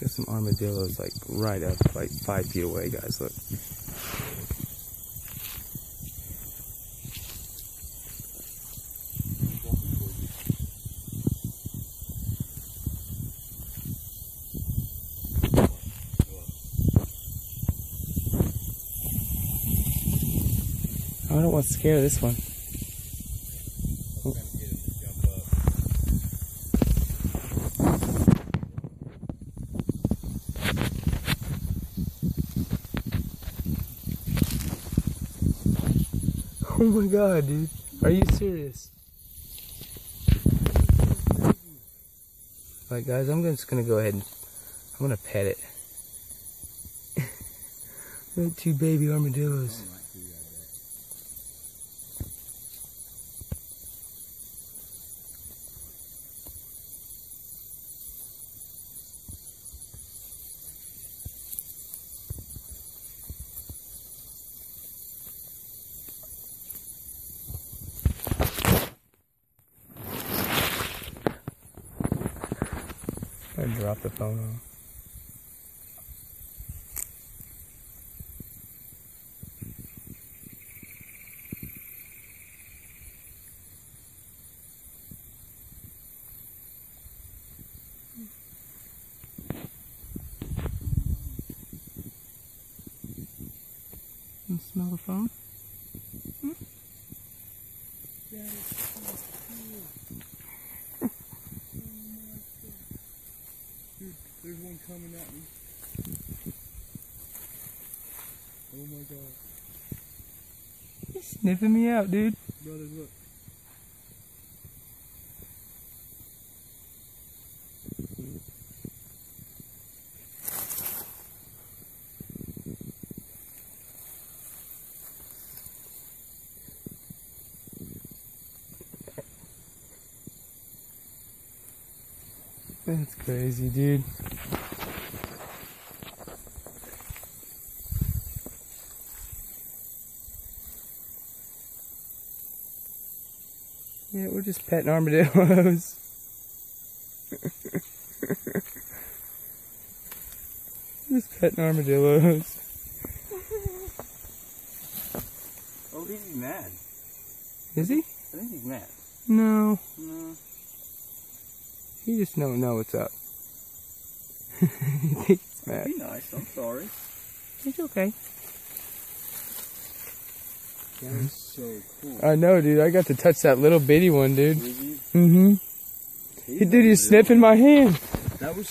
Got some armadillos like right up, like five feet away, guys. Look. I don't want to scare this one. Oh my god, dude. Are you serious? Alright guys, I'm just gonna go ahead and I'm gonna pet it. two baby armadillos. I dropped the phone off. You smell the phone? Hmm? There's one coming at me. Oh my god. He's sniffing me out, dude. Brother, look. That's crazy, dude. Yeah, we're just petting armadillos. just petting armadillos. Oh, he's mad. Is he? I think he's mad. No, No. he just don't know what's up. he thinks it's mad. Be nice. I'm sorry. It's okay. That is so cool. I know, dude. I got to touch that little bitty one, dude. Mm-hmm. He's Dude, he's sniffing my hand. That was